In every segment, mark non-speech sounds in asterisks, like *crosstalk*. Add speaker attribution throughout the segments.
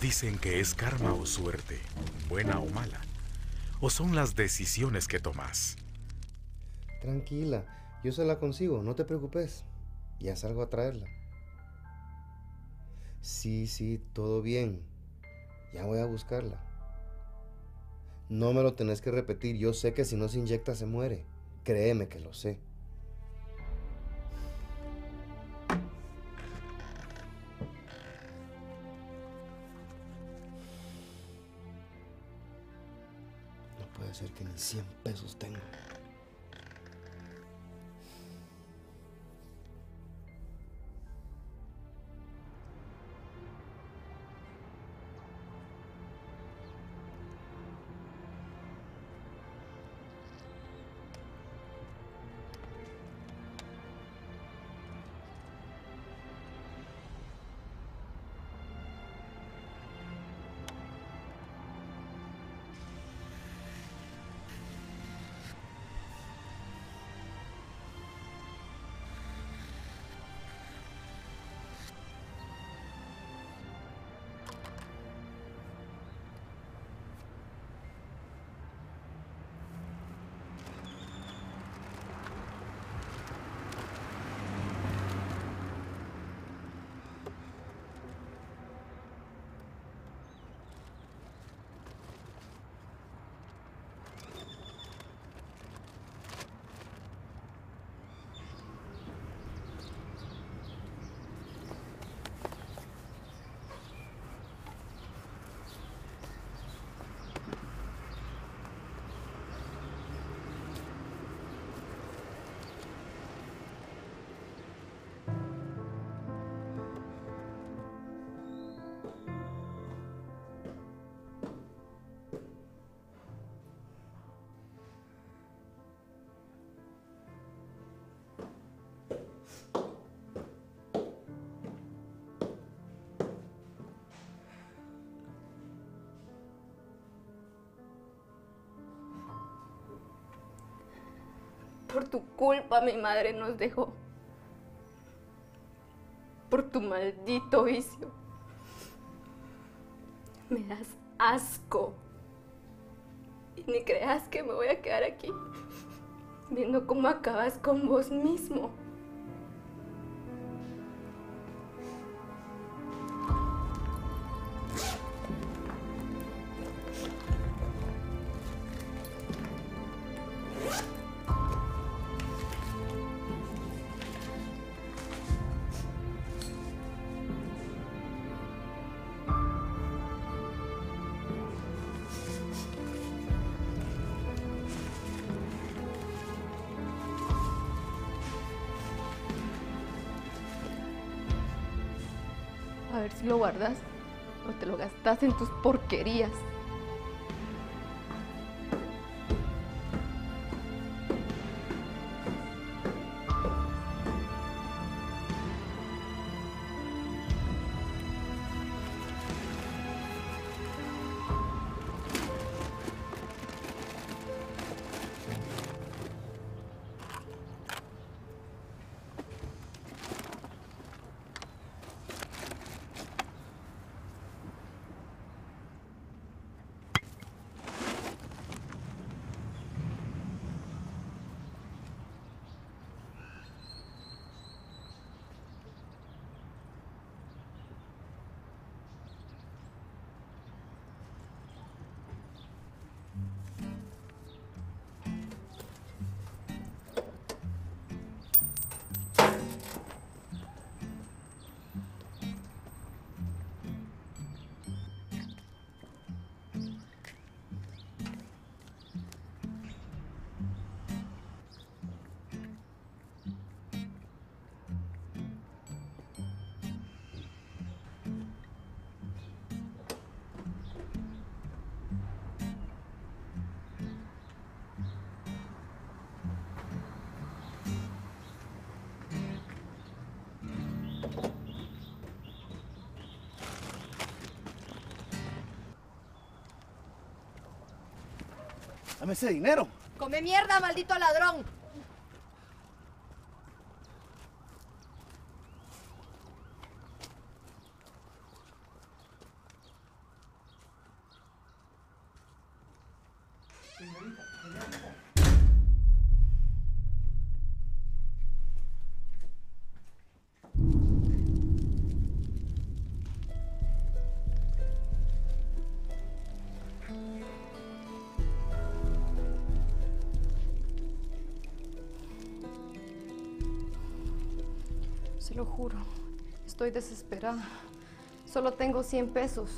Speaker 1: Dicen que es karma o suerte, buena o mala, o son las decisiones que tomas.
Speaker 2: Tranquila, yo se la consigo, no te preocupes. Ya salgo a traerla. Sí, sí, todo bien. Ya voy a buscarla. No me lo tenés que repetir, yo sé que si no se inyecta se muere. Créeme que lo sé. Ser que ni 100 pesos tengo.
Speaker 3: Por tu culpa mi madre nos dejó. Por tu maldito vicio. Me das asco. Y ni creas que me voy a quedar aquí viendo cómo acabas con vos mismo. Ver si lo guardas o te lo gastas en tus porquerías.
Speaker 4: Dame ese dinero.
Speaker 5: Come mierda, maldito ladrón.
Speaker 3: Se lo juro. Estoy desesperada. Solo tengo 100 pesos.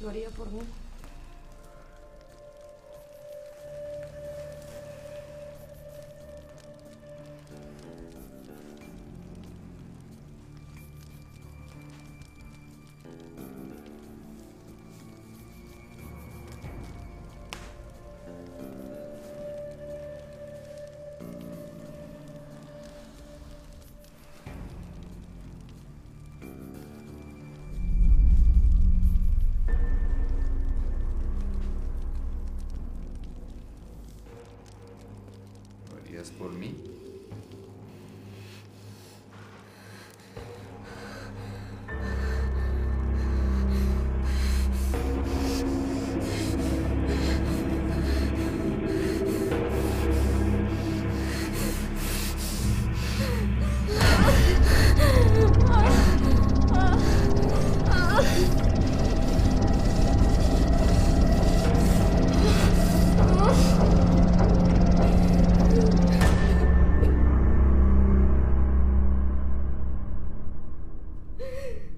Speaker 3: Lo haría por mí.
Speaker 6: Por mí?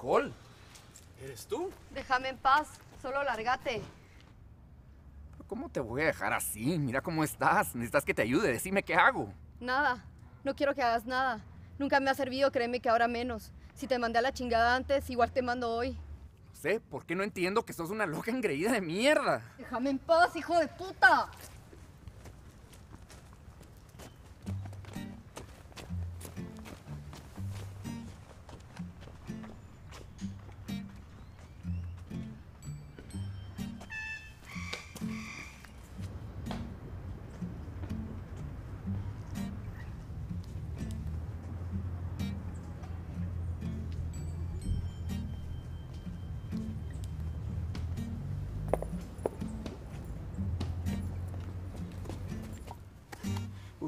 Speaker 6: Nicole. ¿Eres tú?
Speaker 5: Déjame en paz. Solo largate.
Speaker 6: ¿Cómo te voy a dejar así? Mira cómo estás. Necesitas que te ayude. Decime qué hago.
Speaker 5: Nada. No quiero que hagas nada. Nunca me ha servido, créeme que ahora menos. Si te mandé a la chingada antes, igual te mando hoy.
Speaker 6: No sé, ¿por qué no entiendo que sos una loca engreída de mierda?
Speaker 5: Déjame en paz, hijo de puta.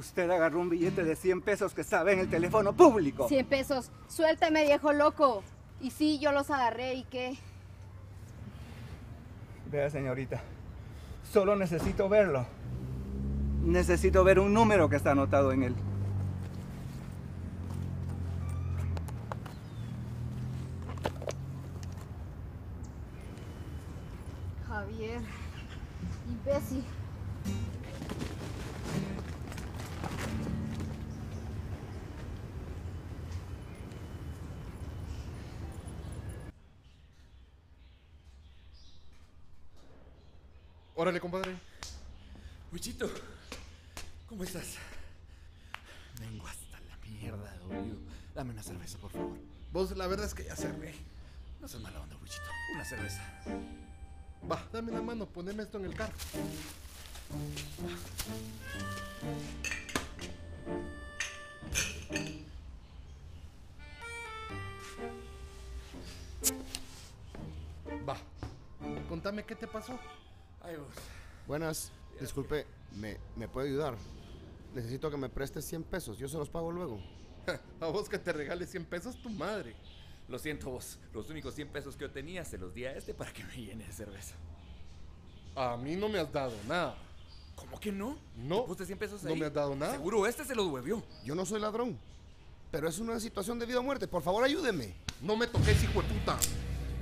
Speaker 4: Usted agarró un billete de 100 pesos que estaba en el teléfono público.
Speaker 5: 100 pesos. Suéltame, viejo loco. Y sí, yo los agarré. ¿Y qué?
Speaker 4: Vea, señorita. Solo necesito verlo. Necesito ver un número que está anotado en él.
Speaker 5: Javier. Imbécil.
Speaker 7: Órale, compadre.
Speaker 6: Wichito, ¿cómo estás? Vengo hasta la mierda oído. Dame una cerveza, por favor.
Speaker 7: Vos, la verdad es que ya cerré.
Speaker 6: No seas mala onda, Wichito. Una cerveza.
Speaker 7: Va, dame la mano, poneme esto en el carro. Va. Contame qué te pasó.
Speaker 6: Ay, vos.
Speaker 2: Buenas, disculpe, ¿me, ¿me puede ayudar? Necesito que me preste 100 pesos, yo se los pago luego. *laughs*
Speaker 7: A vos que te regale 100 pesos tu madre.
Speaker 6: Lo siento vos, los únicos 100 pesos que yo tenía se los di a este para que me llene de cerveza.
Speaker 7: A mí no me has dado nada.
Speaker 6: ¿Cómo que no?
Speaker 7: No,
Speaker 6: ¿Te puse 100 pesos
Speaker 7: no me has dado nada.
Speaker 6: Seguro este se lo devolvió.
Speaker 2: Yo no soy ladrón. Pero es una situación de vida o muerte. Por favor, ayúdeme.
Speaker 7: No me toques, hijo de puta.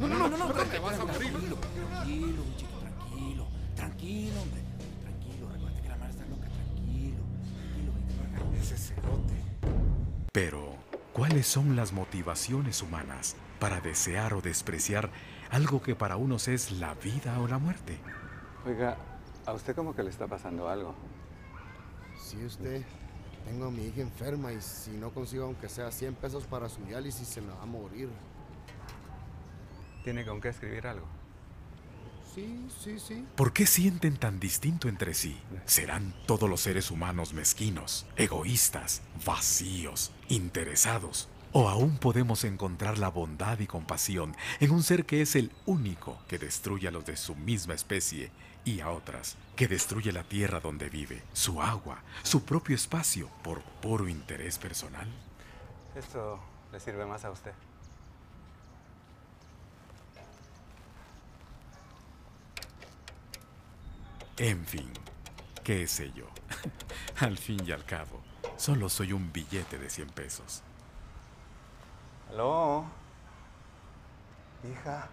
Speaker 2: No, no, no,
Speaker 7: no, te vas a morir.
Speaker 6: Tranquilo, tranquilo, bichito, tranquilo. Tranquilo, hombre. Tranquilo, recuerda que la madre está loca. Tranquilo. Tranquilo, vente por acá.
Speaker 7: Ese cerote.
Speaker 1: Pero, ¿cuáles son las motivaciones humanas para desear o despreciar algo que para unos es la vida o la muerte?
Speaker 8: Oiga, a usted como que le está pasando algo.
Speaker 2: Sí, usted. Tengo a mi hija enferma y si no consigo aunque sea 100 pesos para su diálisis se me va a morir.
Speaker 8: ¿Tiene con qué escribir algo?
Speaker 2: Sí, sí, sí.
Speaker 1: ¿Por qué sienten tan distinto entre sí? ¿Serán todos los seres humanos mezquinos, egoístas, vacíos, interesados? ¿O aún podemos encontrar la bondad y compasión en un ser que es el único que destruye a los de su misma especie y a otras, que destruye la tierra donde vive, su agua, su propio espacio por puro interés personal?
Speaker 8: Esto le sirve más a usted.
Speaker 1: En fin, qué sé yo. *laughs* al fin y al cabo, solo soy un billete de 100 pesos.
Speaker 8: ¿Aló? Hija.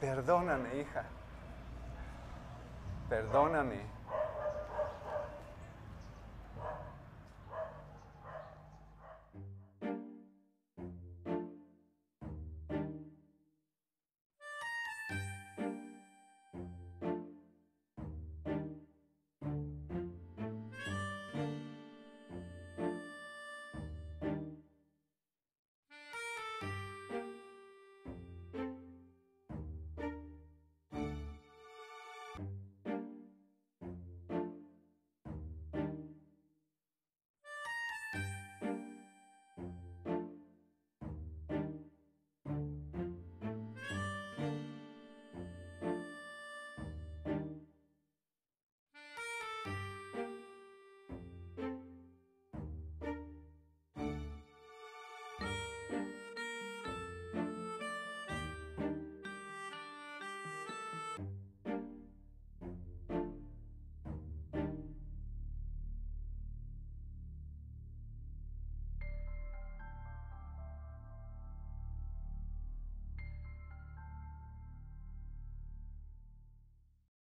Speaker 8: Perdóname, hija. Perdóname.